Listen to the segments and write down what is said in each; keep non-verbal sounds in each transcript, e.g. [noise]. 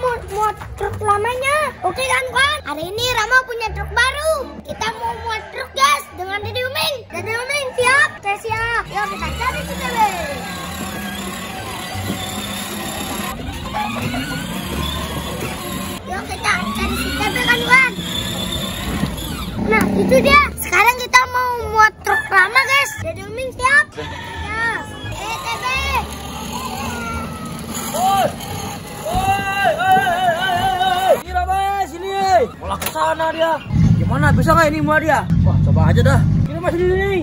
mau muat truk lamanya. Oke kan kan? Hari ini Rama punya truk baru. Kita mau muat truk guys dengan Dede Uming. Dede Uming siap? Saya siap. Yuk kita cari Dede. Yuk kita cari Dede kan kan? Nah itu dia. Sekarang kita mau muat truk lama guys. Dede Uming siap? Sana dia. Gimana bisa nggak ini muat dia? Wah, coba aja dah. Ini masih di sini.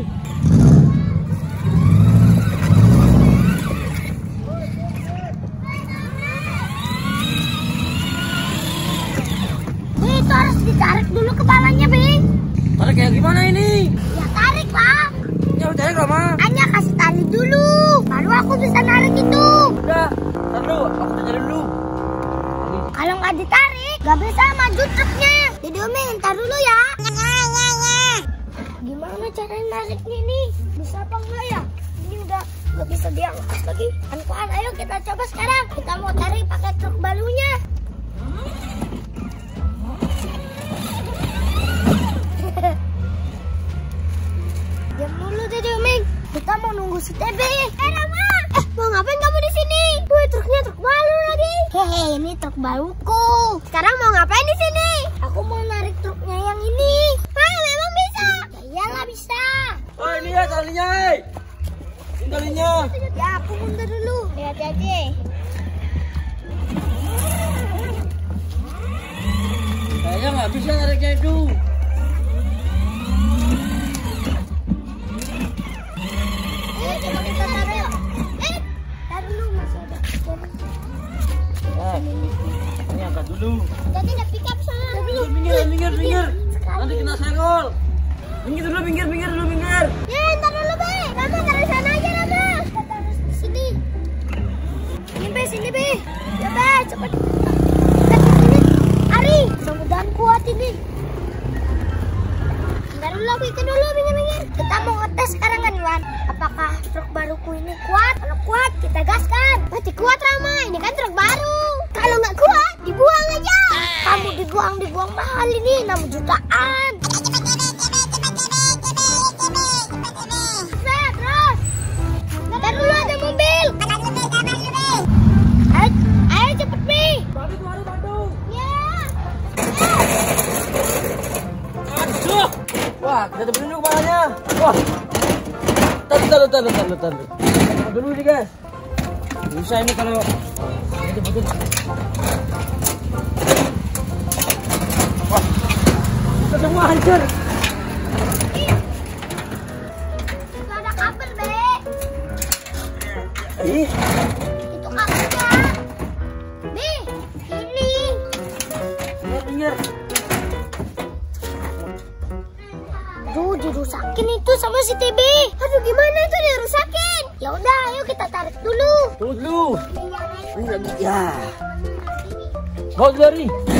Itu harus ditarik dulu kepalanya, Bing. Tarik kayak gimana ini? Ya tarik, Bang. Ya udah tarik Rama. Hanya kasih tali dulu. Baru aku bisa narik itu. Udah, ntar dulu. Aku cari dulu. Kalau nggak ditarik, nggak bisa maju truknya. Cara nariknya nih? Bisa apa enggak ya? Ini udah nggak bisa diangkat lagi. Ankuan, ayo kita coba sekarang. Kita mau tarik pakai truk barunya. [laughs] Diam dulu Dede Uming. Kita mau nunggu si TB. Eh eh mau ngapain kamu di sini? Truknya truk baru lagi. Hehe, ini truk baruku. Sekarang mau ngapain di sini? Ya mundur dulu. Hati-hati. Kayaknya nggak bisa nariknya itu. Eh, yuk. Eh, ini angkat dulu. Tadi ada pick up sana. Minggir, minggir, minggir. Nanti kena senggol. Minggir dulu, minggir, minggir dulu, minggir. Ya, Kita sini. Ari, mudah-mudahan kuat ini. Ntar dulu, Be. dulu, minggir, minggir. Kita mau ngetes sekarang kan, Iwan. Apakah truk baruku ini kuat? Kalau kuat, kita gaskan. Berarti kuat, Rama. Ini kan truk baru. Kalau nggak kuat, dibuang aja. Kamu dibuang, dibuang mahal ini. 6 jutaan. Wah, kita dulu kepalanya. Wah. Tahan, tahan, tahan, tahan. Tahan dulu nih, guys. Bisa ini kalau... Betul, betul. Wah. Kita semua hancur. Itu ada kabel, Be. Ih, dirusakin itu sama si TB. Aduh, gimana itu dirusakin? Ya udah, ayo kita tarik dulu. Tunggu dulu. Ya. Bawa dari.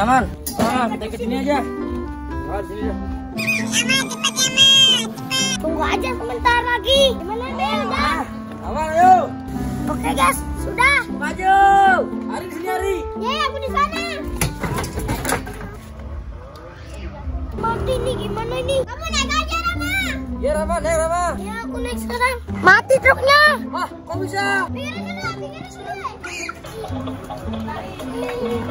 Aman ya. Ah, kita ke sini aja. Ah, sini aja. Tunggu aja sebentar lagi. Gimana Be? Udah. Aman, ayo. Oke guys, sudah. Maju. Hari di sini, Hari. Yeay, aku di sana. Mati nih, gimana nih? Kamu naik aja, Rama. Ya, Rama, naik, Rama. Ya, aku naik sekarang. Mati truknya. Ah, kok bisa? Pinggir dulu, pinggir dulu.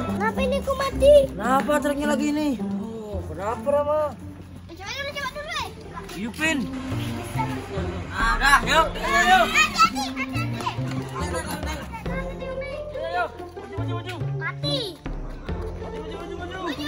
Kenapa ini aku mati? Kenapa truknya lagi ini? Oh, kenapa, Rama? Coba dulu, coba dulu. eh. Yupin. Ah, dah, yuk. Ayo, yuk. Hati-hati, hati-hati. Yuk. Mati. Maju, maju, maju,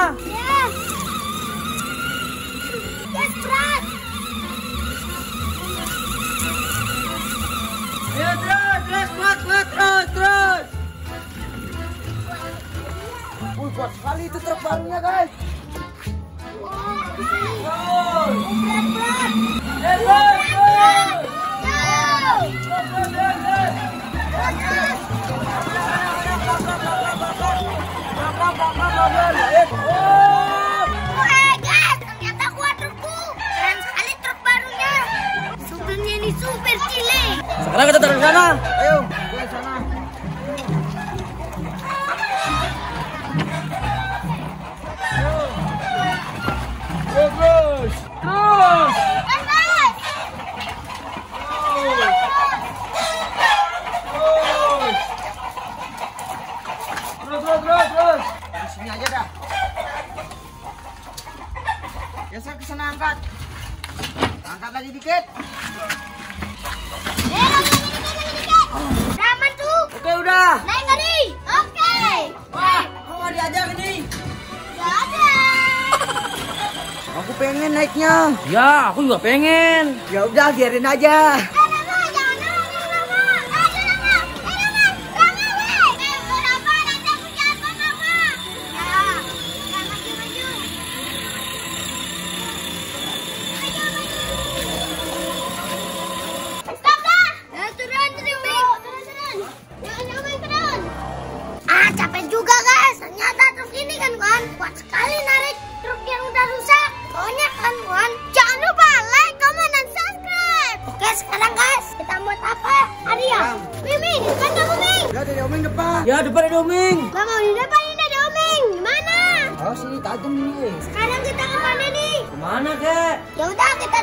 Supirnya ini super cilik. Sekarang kita taruh di sana. Ayo, terus, terus. Terus, terus, terus, terus. Di sini aja dah. Ke sana angkat. Angkat lagi dikit. Eh, lagi, lagi, tuh. Oke, udah. Naik nih? Oke. Wah, kok diajak ini? Nggak ada. Aku pengen naiknya. Ya, aku juga pengen. Ya udah, biarin aja. Ya, depan ada Omeng. Gak mau di depan ini ada Oming. Gimana? Oh, sini tajam ini. Sekarang kita ke mana nih? Ke mana, kek? Ya udah, kita